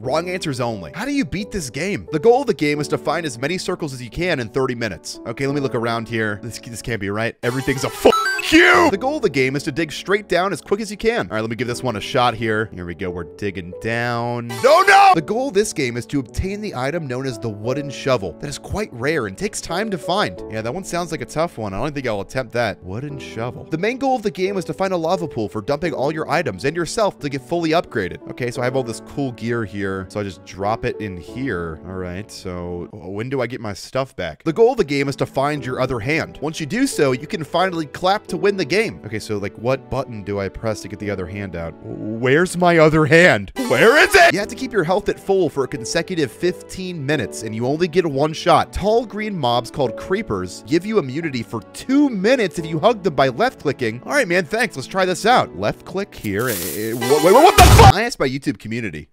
Wrong answers only. How do you beat this game? The goal of the game is to find as many circles as you can in 30 minutes. Okay, let me look around here. This, this can't be right. Everything's a you! The goal of the game is to dig straight down as quick as you can. All right, let me give this one a shot here. Here we go. We're digging down. No, no! The goal of this game is to obtain the item known as the wooden shovel. That is quite rare and takes time to find. Yeah, that one sounds like a tough one. I don't think I'll attempt that. Wooden shovel. The main goal of the game is to find a lava pool for dumping all your items and yourself to get fully upgraded. Okay, so I have all this cool gear here. So I just drop it in here. All right, so oh, when do I get my stuff back? The goal of the game is to find your other hand. Once you do so, you can finally clap to win the game. Okay, so like what button do I press to get the other hand out? Where's my other hand? Where is it? You have to keep your health at full for a consecutive 15 minutes and you only get one shot. Tall green mobs called creepers give you immunity for two minutes if you hug them by left clicking. All right, man, thanks. Let's try this out. Left click here. Eh, eh, Wait, wait, what the fuck? I asked my YouTube community.